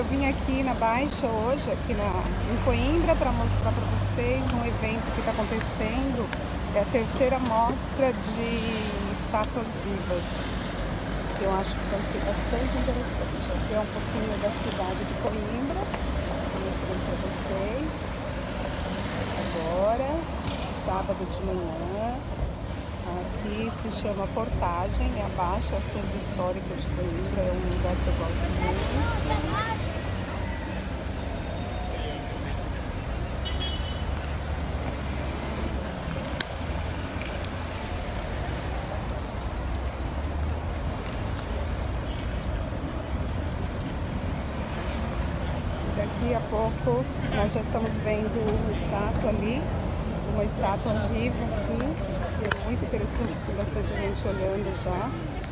eu vim aqui na Baixa hoje, aqui na, em Coimbra, para mostrar para vocês um evento que está acontecendo. É a terceira mostra de estátuas vivas, eu acho que vai ser bastante interessante. Aqui é um pouquinho da cidade de Coimbra, mostrando para vocês. Agora, sábado de manhã. Aqui se chama Portagem, é abaixo, é o Centro Histórico de Coimbra, é um lugar que eu gosto muito. Daqui a pouco nós já estamos vendo uma estátua ali, uma estátua viva aqui. É muito interessante, tem bastante gente olhando já.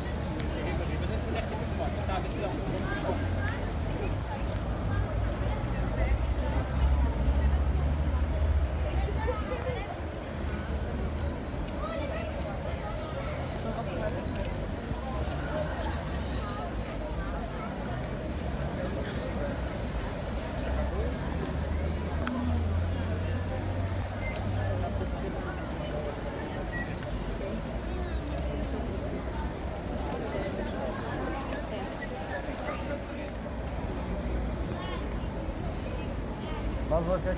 Mas o que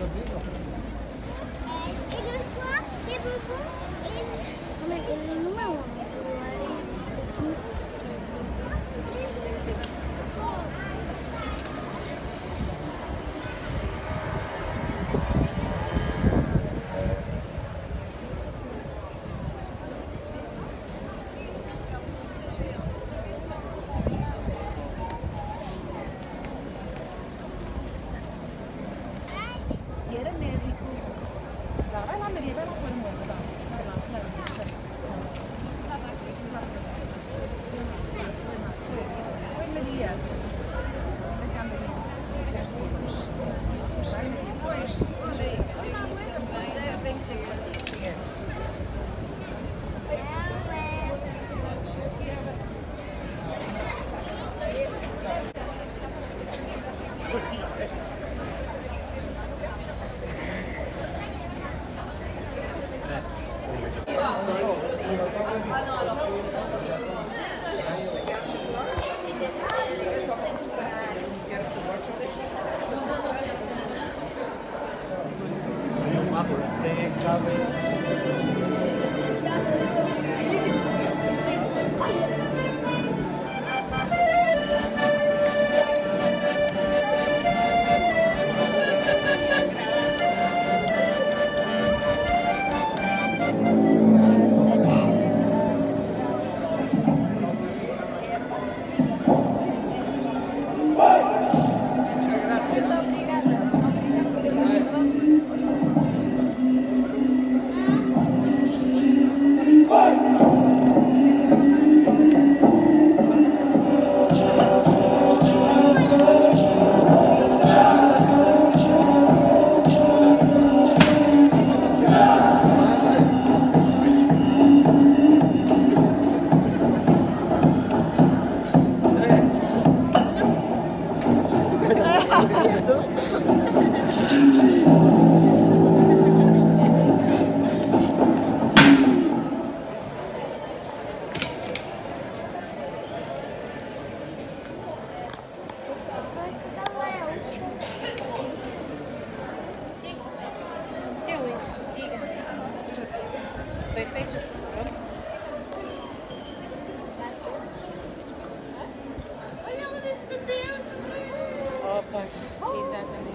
Exactly.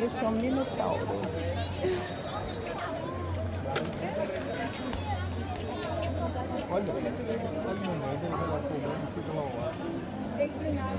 Esse é o Minotauro. Olha, olha o momento, ele vai lá comando e fica lá ao ar. Tem que treinar.